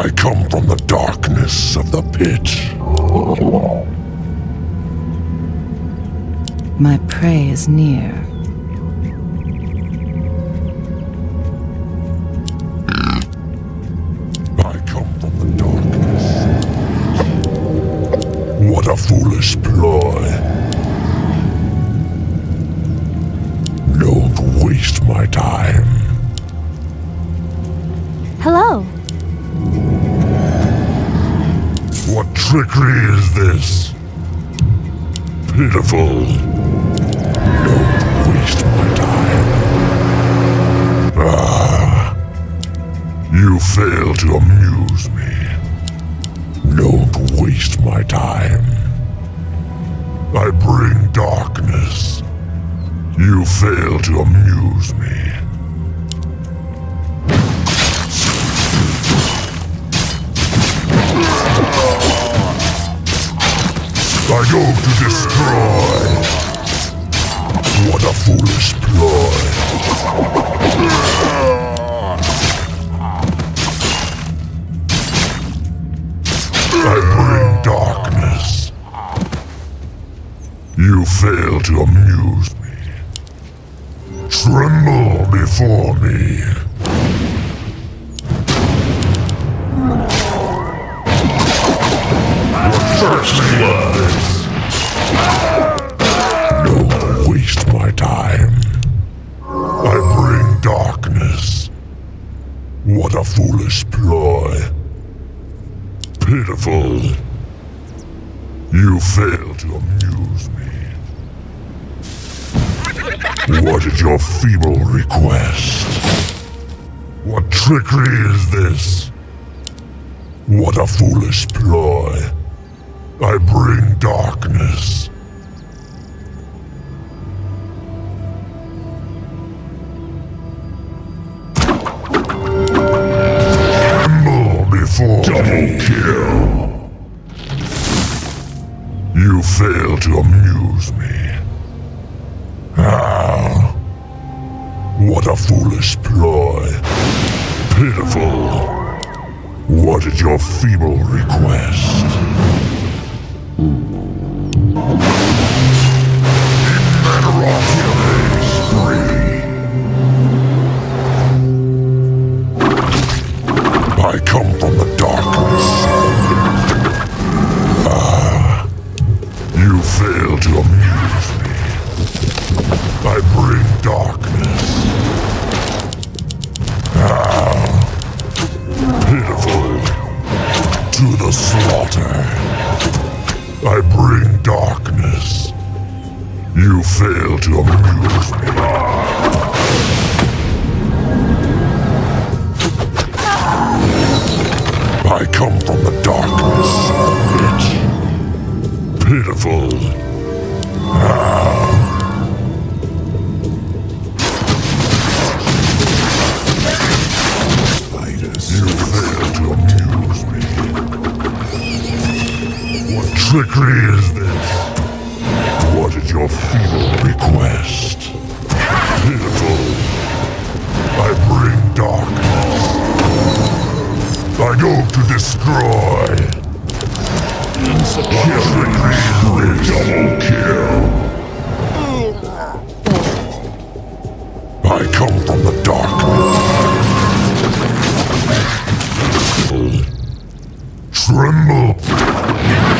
I come from the darkness of the pit. My prey is near. I come from the darkness. What a foolish ploy. What trickery is this? Pitiful. Don't waste my time. Ah. You fail to amuse me. Don't waste my time. I bring darkness. You fail to amuse me. I go to destroy. What a foolish ploy. I bring darkness. You fail to amuse me. Tremble before me. First blood. Don't waste my time. I bring darkness. What a foolish ploy. Pitiful. You fail to amuse me. What is your feeble request? What trickery is this? What a foolish ploy. I bring darkness. Tremble before Double kill. You fail to amuse me. Ah. What a foolish ploy. Pitiful. What is your feeble request? Ah, to amuse me. I bring darkness. Ah, pitiful. To the slaughter. I bring darkness. You fail to amuse me. I come from the darkness it. Pitiful. Trickery is this? What is your feeble request? Pitiful. I bring darkness. I go to destroy. Insufficient double kill. I come from the darkness. Tremble.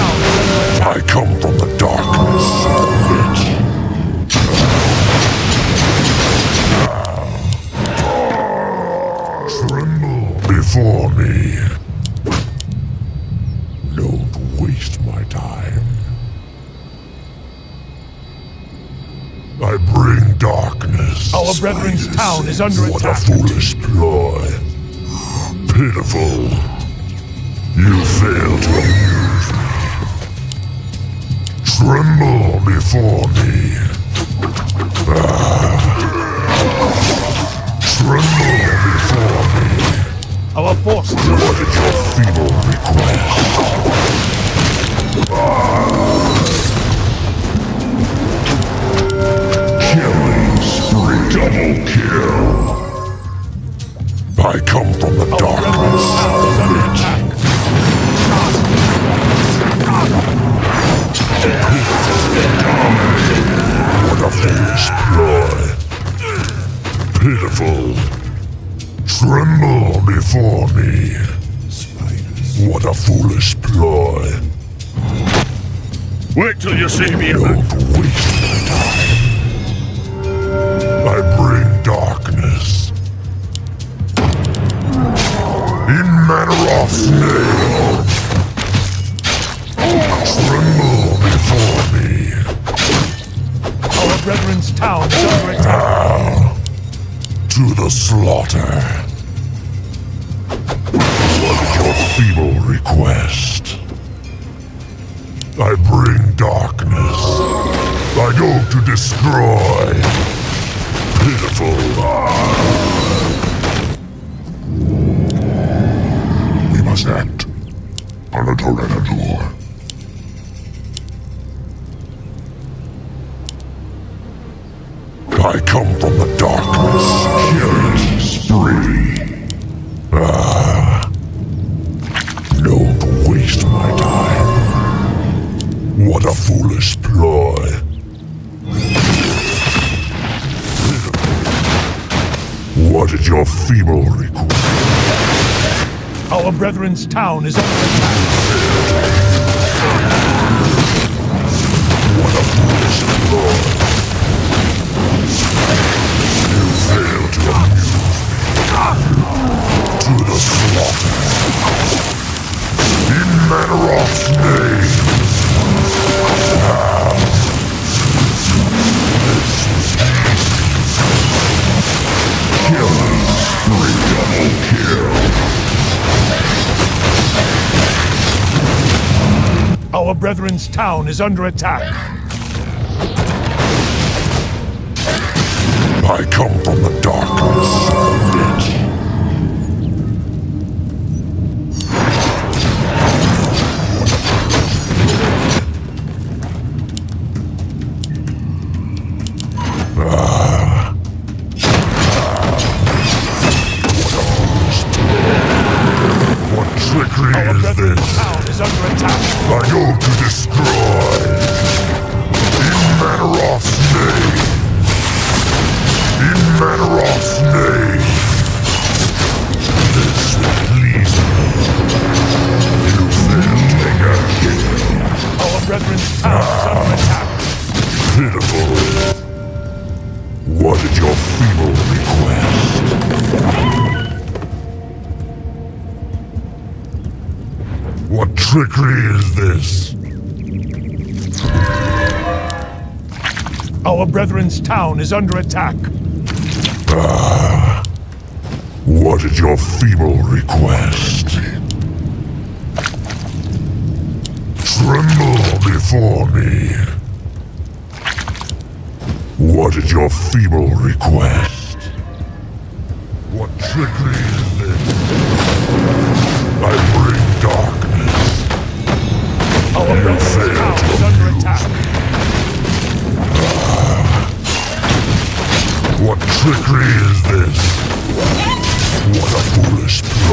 town is under what attack. What a foolish ploy. Pitiful. You fail to amuse me. Tremble before me. Ah. Tremble before me. Our forces... are at your Tremble before me. Our brethren's town is under attack. To the slaughter. What is your feeble request? I bring darkness. I go to destroy. Pitiful. We must act. Anatolenador. I come from the darkness. Killing spree. Ah. Don't waste my time. What a foolish ploy. What is your feeble request? Our brethren's town is under attack. What a foolish ploy. You fail to amuse me. To the slaughter. In Mannoroth's name. Killing Brethren's town is under attack. I come from the darkness. What Our brethren's town is under attack. Ah, What is your feeble request? Tremble before me. What is your feeble request? What trickery trickery is this? What a foolish ploy.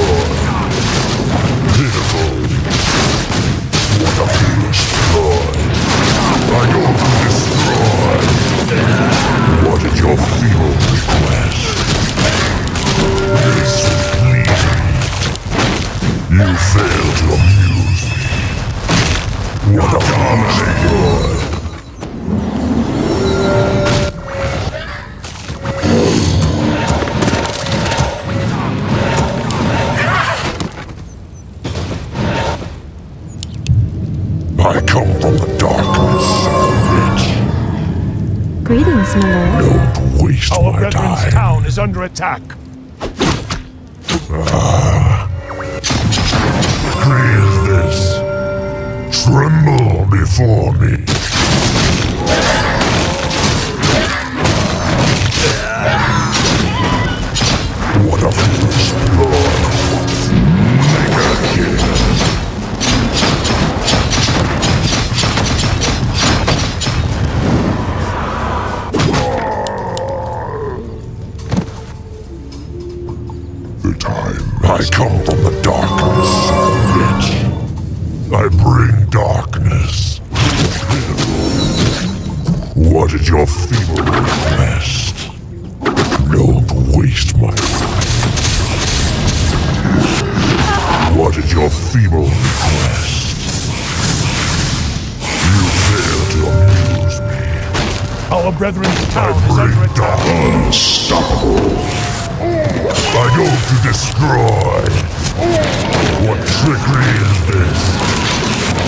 Don't waste Our my brethren's time. town is under attack. Ah. Crave this. Tremble before me. What a foolish blood. Mega kill. I come from the darkness, bitch. I bring darkness. What is your feeble request? Don't waste my time. What is your feeble request? You fail to amuse me. Our brethren's I town is under attack. unstoppable. I go to destroy. What trickery is this?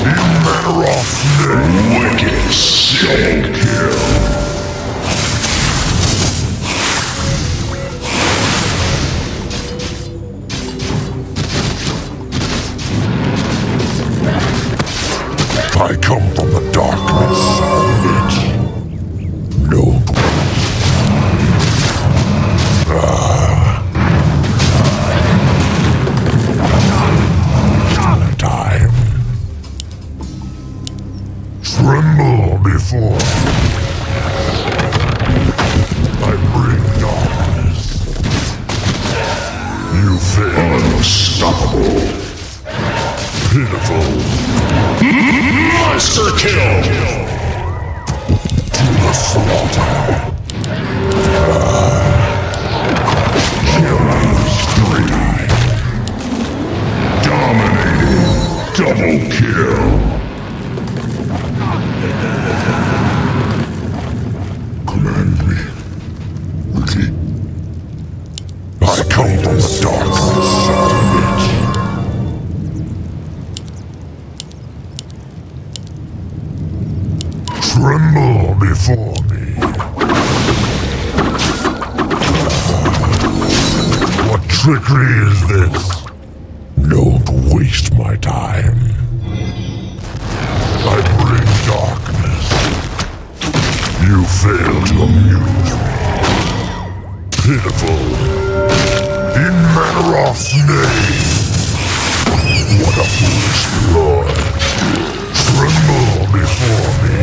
In Mannoroth's name. Wicked sick kill. Fail to amuse me. Pitiful. In Mannoroth's name. What a foolish ploy. Tremble before me.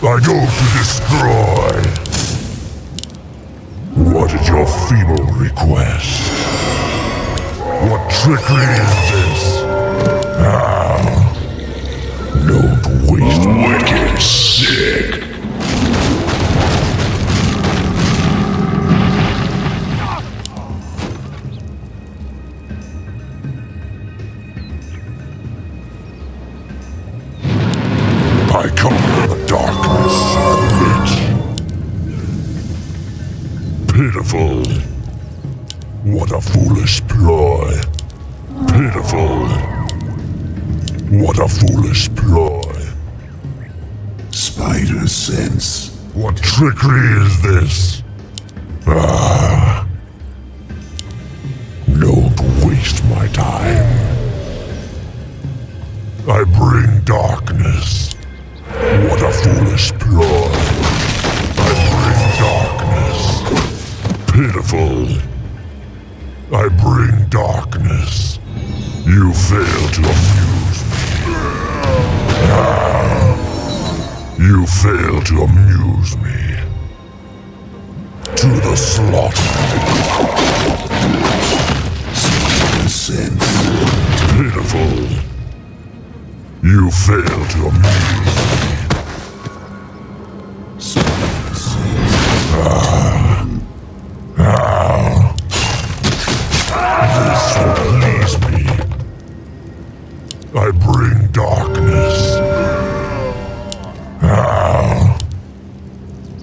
I go to destroy. What is your feeble request? What trickery is this? Ah. Don't waste wicked sick. Trickery is this? Ah. Don't waste my time. I bring darkness. What a foolish ploy. I bring darkness. Pitiful. I bring darkness. You fail to amuse me. Ah. You fail to amuse me. To the slaughter. Sense. Pitiful. You fail to amuse me. This will please me. I bring darkness. Ah.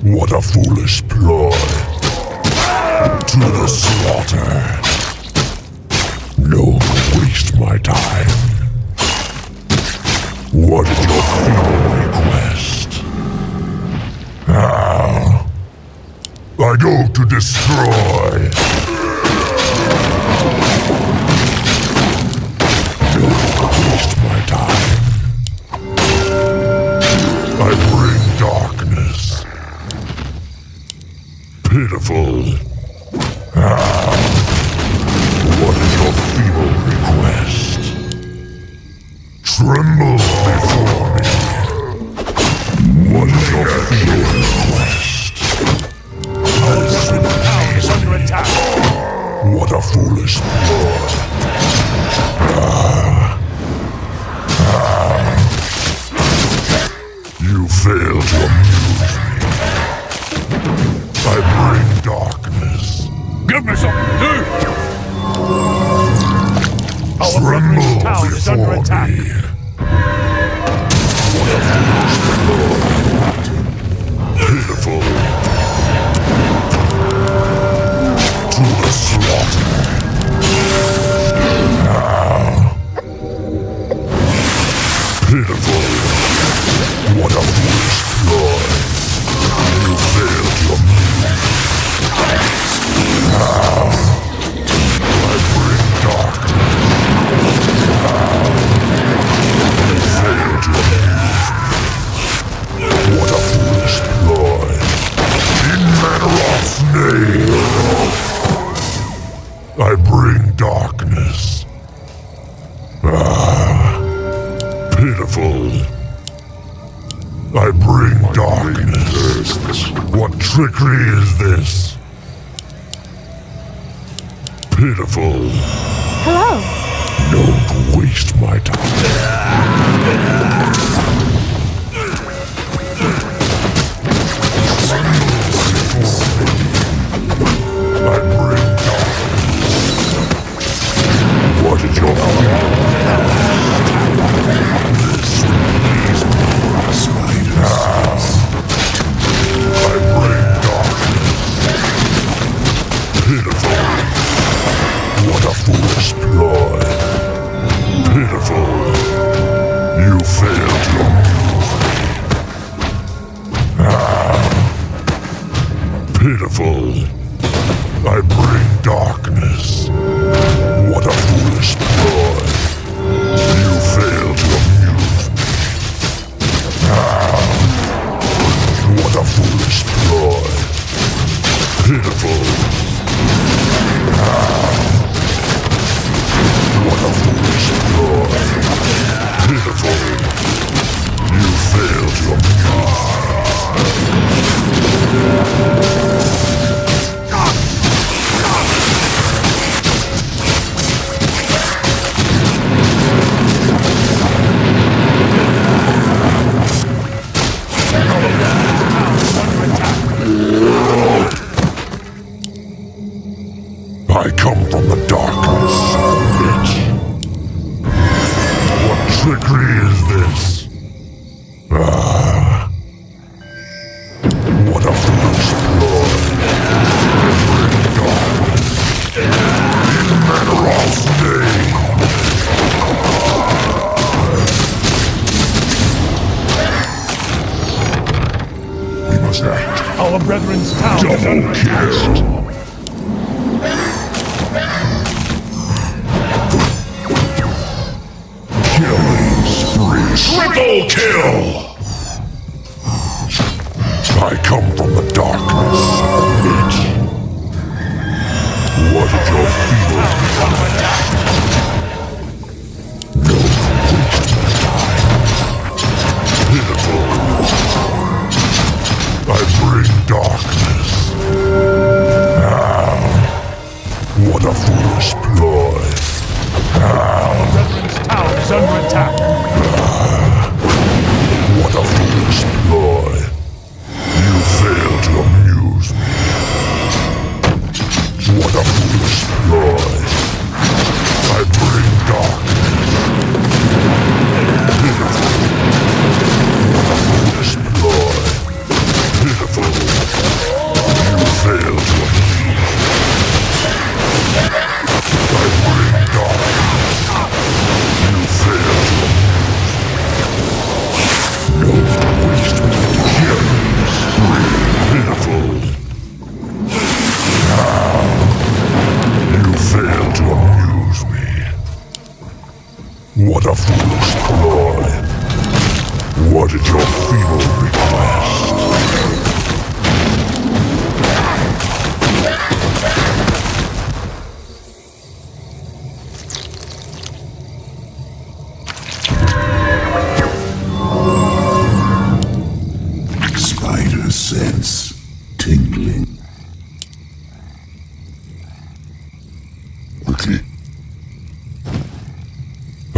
What a foolish ploy. To the slaughter. Don't waste my time. What is your feeble request? Ah. I go to destroy. Don't waste my time. I bring darkness. Pitiful. Careful. I bring darkness. What trickery is this? Pitiful. Hello. Don't waste my time. I bring darkness. What is your plan? Full. brethren's town. Double kill. Nothing is.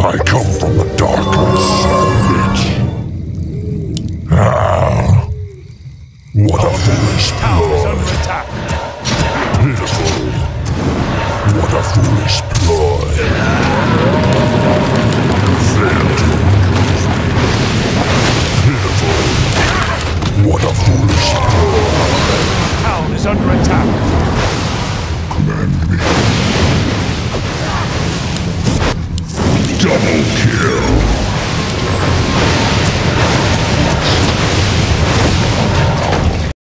I come from the darkness. Ah, what a foolish ploy. Pitiful. What a foolish ploy. You failed to amuse me. Pitiful. What a foolish ploy. Town is under attack. Double kill!